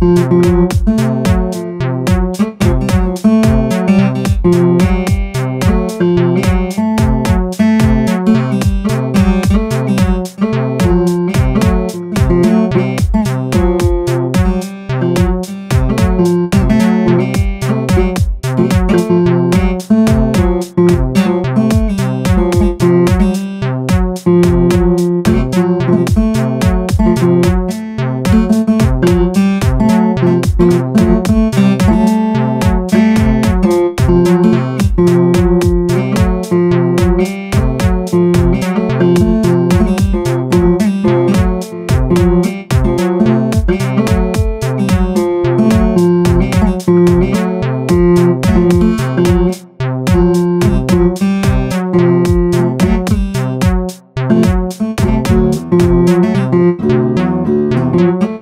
Música Thank